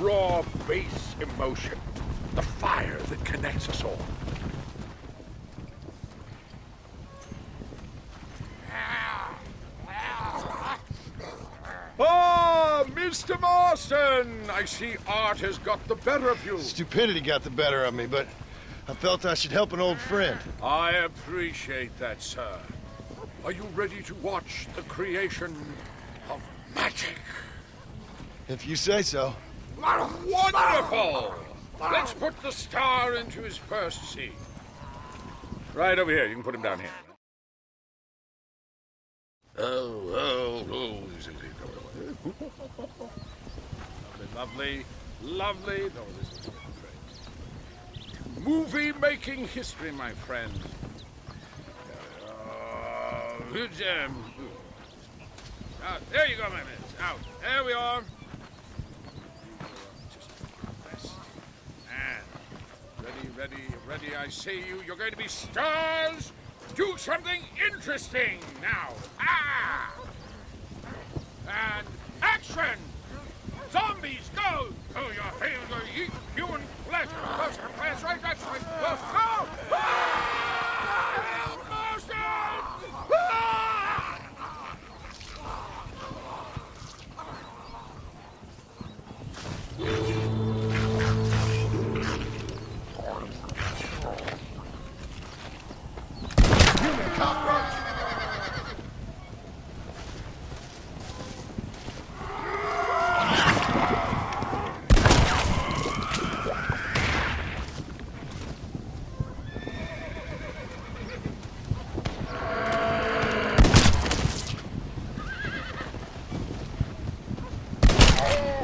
raw base emotion. The fire that connects us all. Ah, Mr. Marston! I see art has got the better of you. Stupidity got the better of me, but I felt I should help an old friend. I appreciate that, sir. Are you ready to watch the creation of magic? If you say so. Wonderful! Let's put the star into his first scene. Right over here. You can put him down here. Oh, oh, oh. lovely, lovely, lovely. No, this is great. Movie making history, my friend. Uh, good, out. There you go, my man. Out. There we are. Ready, ready. I see you. You're going to be stars. Do something interesting now. Ah! Hey!